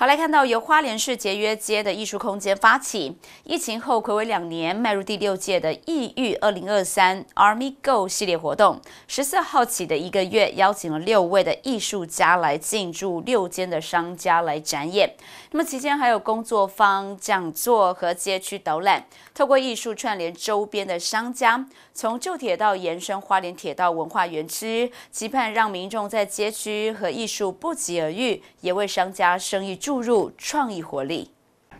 好，来看到由花莲市节约街的艺术空间发起，疫情后暌违两年，迈入第六届的异域二零二三 Army Go 系列活动，十四号起的一个月，邀请了六位的艺术家来进驻六间的商家来展演。那么期间还有工作坊、讲座和街区导览，透过艺术串联周边的商家，从旧铁道延伸花莲铁道文化园区，期盼让民众在街区和艺术不期而遇，也为商家生意助注入创意活力。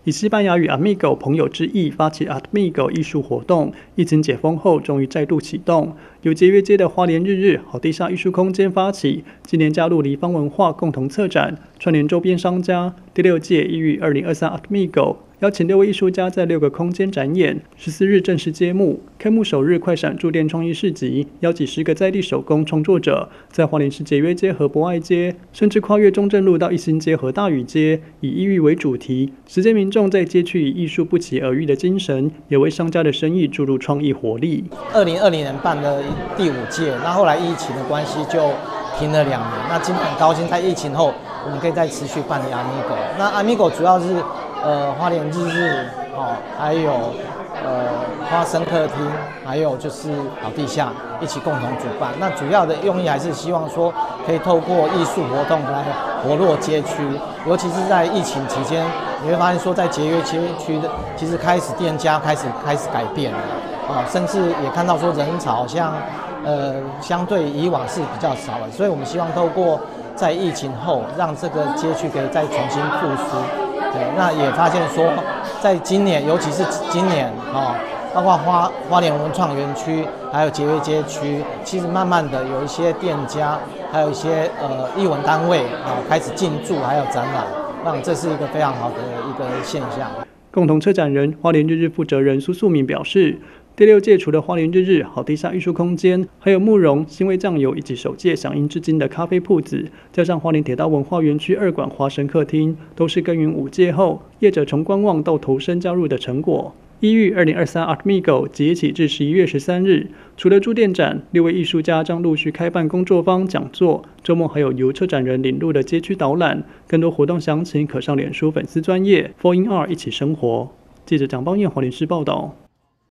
以西班牙与 Amigo 朋友之意发起 Amigo 艺术活动，疫情解封后终于再度启动。由节约街的花莲日日好地下艺术空间发起，今年加入离方文化共同策展，串联周边商家。第六届异域二零二三 Amigo。邀请六位艺术家在六个空间展演，十四日正式揭幕。开幕首日快闪驻店创意市集，邀几十个在地手工创作者，在花莲市节约街和博爱街，甚至跨越中正路到一心街和大屿街，以异域为主题，实践民众在街区以艺术不期而遇的精神，也为商家的生意注入创意活力。二零二零年办的第五届，那后来疫情的关系就停了两年。那今天很高兴在疫情后，我们可以再持续办理阿米狗。那阿米狗主要是。呃，花莲日日哦，还有呃花生客厅，还有就是老地下一起共同主办。那主要的用意还是希望说，可以透过艺术活动来活络街区，尤其是在疫情期间，你会发现说，在节约街区的，其实开始店家开始开始改变了啊，甚至也看到说人潮像呃相对以往是比较少了。所以我们希望透过在疫情后，让这个街区可以再重新复苏。对，那也发现说，在今年，尤其是今年啊，包括花花莲文创园区，还有节约街区，其实慢慢的有一些店家，还有一些呃艺文单位啊，开始进驻，还有展览，让这是一个非常好的一个现象。共同车展人花莲日日负责人苏素敏表示。第六届除了花莲日日好地下艺术空间，还有慕容新味酱油以及首届响应至今的咖啡铺子，加上花莲铁道文化园区二馆华神客厅，都是耕耘五届后业者从观望到投身加入的成果。一遇二零二三 Artmigo 即日起至十一月十三日，除了驻店展，六位艺术家将陆续开办工作坊、讲座，周末还有由车展人领路的街区导览。更多活动详情可上脸书粉丝专业 Four in R 一起生活。记者蒋邦彦华联市报道。